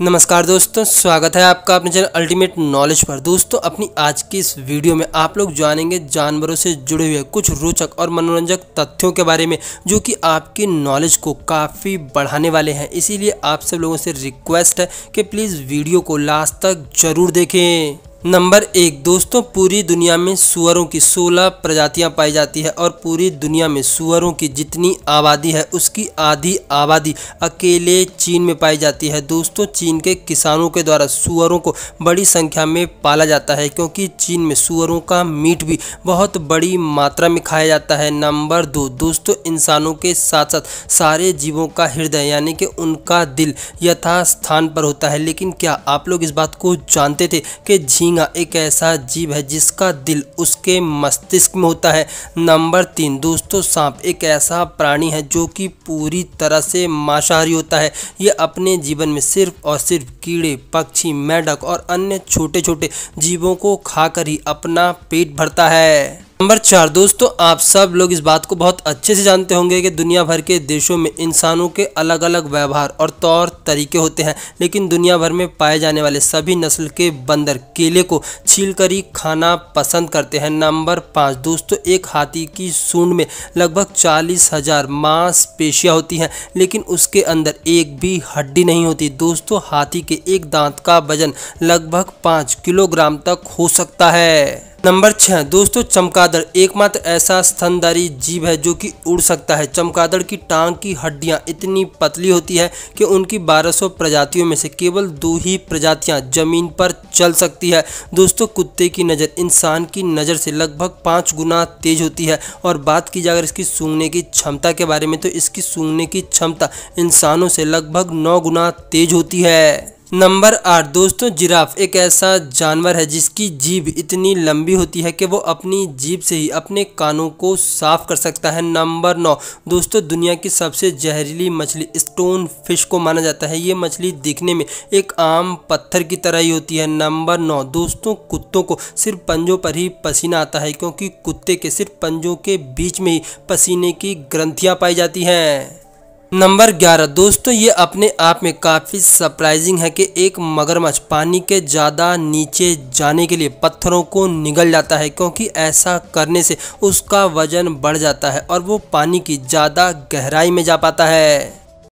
नमस्कार दोस्तों, स्वागत है आपका अपने चैनल अल्टीमेट नॉलेज पर। दोस्तों, अपनी आज की इस वीडियो में आप लोग जानेंगे जानवरों से जुड़े हुए कुछ रोचक और मनोरंजक तथ्यों के बारे में, जो कि आपकी नॉलेज को काफ़ी बढ़ाने वाले हैं। इसीलिए आप सब लोगों से रिक्वेस्ट है कि प्लीज़ वीडियो को लास्ट तक ज़रूर देखें। नंबर एक, दोस्तों, पूरी दुनिया में सुअरों की 16 प्रजातियाँ पाई जाती है और पूरी दुनिया में सुअरों की जितनी आबादी है, उसकी आधी आबादी अकेले चीन में पाई जाती है। दोस्तों, चीन के किसानों के द्वारा सुअरों को बड़ी संख्या में पाला जाता है क्योंकि चीन में सुअरों का मीट भी बहुत बड़ी मात्रा में खाया जाता है। नंबर दो, दोस्तों, इंसानों के साथ साथ सारे जीवों का हृदय, यानी कि उनका दिल यथास्थान पर होता है। लेकिन क्या आप लोग इस बात को जानते थे कि झींग झींगा एक ऐसा जीव है जिसका दिल उसके मस्तिष्क में होता है। नंबर तीन, दोस्तों, सांप एक ऐसा प्राणी है जो कि पूरी तरह से मांसाहारी होता है। यह अपने जीवन में सिर्फ़ और सिर्फ़ कीड़े, पक्षी, मेढक और अन्य छोटे छोटे जीवों को खाकर ही अपना पेट भरता है। नंबर चार, दोस्तों, आप सब लोग इस बात को बहुत अच्छे से जानते होंगे कि दुनिया भर के देशों में इंसानों के अलग अलग व्यवहार और तौर तरीके होते हैं, लेकिन दुनिया भर में पाए जाने वाले सभी नस्ल के बंदर केले को छील कर ही खाना पसंद करते हैं। नंबर पाँच, दोस्तों, एक हाथी की सूंड में लगभग चालीस हज़ार मांसपेशियाँ होती हैं, लेकिन उसके अंदर एक भी हड्डी नहीं होती। दोस्तों, हाथी के एक दांत का वज़न लगभग पाँच किलोग्राम तक हो सकता है। नंबर छः दोस्तों, चमकादड़ एकमात्र ऐसा स्तनधारी जीव है जो कि उड़ सकता है। चमकादड़ की टांग की हड्डियाँ इतनी पतली होती है कि उनकी 1200 प्रजातियों में से केवल दो ही प्रजातियाँ ज़मीन पर चल सकती है। दोस्तों, कुत्ते की नज़र इंसान की नज़र से लगभग पाँच गुना तेज होती है। और बात की जाए अगर इसकी सूंघने की क्षमता के बारे में तो इसकी सूंघने की क्षमता इंसानों से लगभग नौ गुना तेज होती है। नंबर आठ, दोस्तों, जिराफ एक ऐसा जानवर है जिसकी जीभ इतनी लंबी होती है कि वो अपनी जीभ से ही अपने कानों को साफ़ कर सकता है। नंबर नौ, दोस्तों, दुनिया की सबसे जहरीली मछली स्टोन फ़िश को माना जाता है। ये मछली दिखने में एक आम पत्थर की तरह ही होती है। नंबर नौ, दोस्तों, कुत्तों को सिर्फ़ पंजों पर ही पसीना आता है, क्योंकि कुत्ते के सिर्फ़ पंजों के बीच में ही पसीने की ग्रंथियाँ पाई जाती हैं। नंबर 11 दोस्तों, ये अपने आप में काफ़ी सरप्राइजिंग है कि एक मगरमच्छ पानी के ज़्यादा नीचे जाने के लिए पत्थरों को निगल जाता है, क्योंकि ऐसा करने से उसका वज़न बढ़ जाता है और वो पानी की ज़्यादा गहराई में जा पाता है।